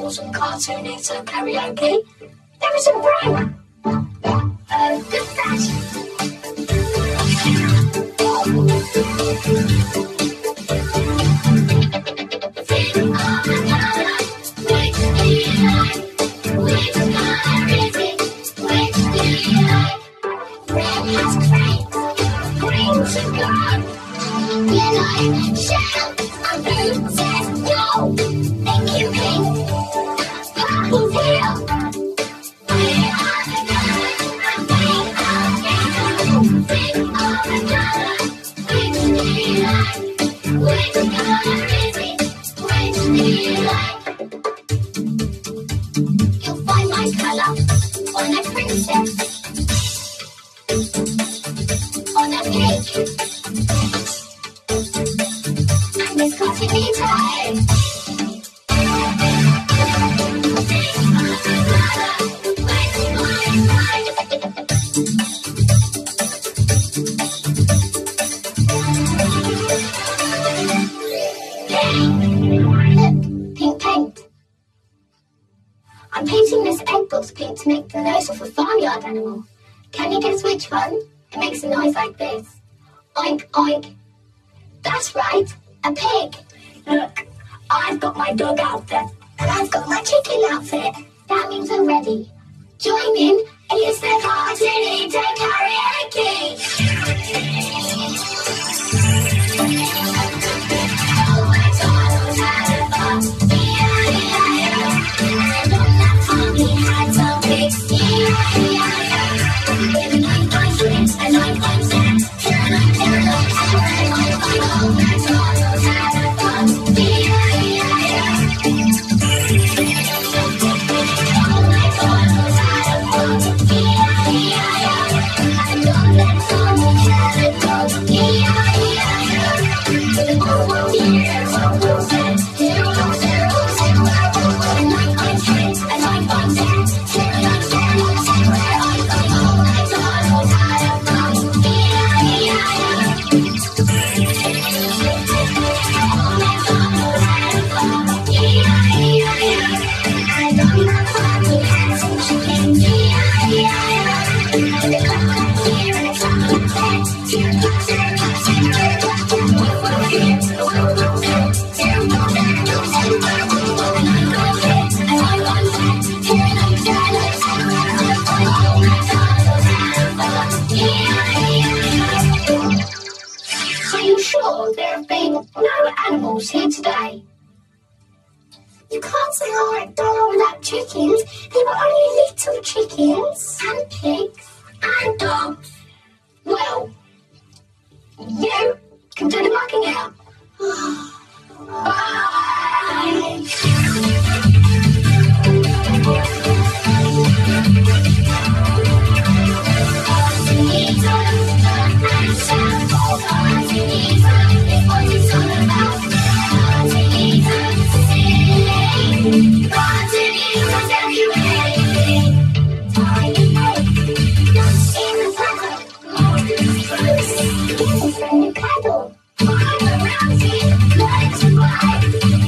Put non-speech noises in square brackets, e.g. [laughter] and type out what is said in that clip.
animals and cartoonito karaoke, there is a break. Uh, good fashion. On a princess, on a cake, and it's got to. I'm painting this egg box pink to make the nose of a farmyard animal. Can you guess which one? It makes a noise like this. Oink, oink. That's right, a pig. Look, I've got my dog outfit, and I've got my chicken outfit. That means we're ready. Join in, and it's the Cartoonito Are you sure there have been no animals here today? You can't say, they're all like chickens. They were only little chickens and pigs and dogs. Well, you can do the marking out. Bye. [sighs] Ah. Thank you.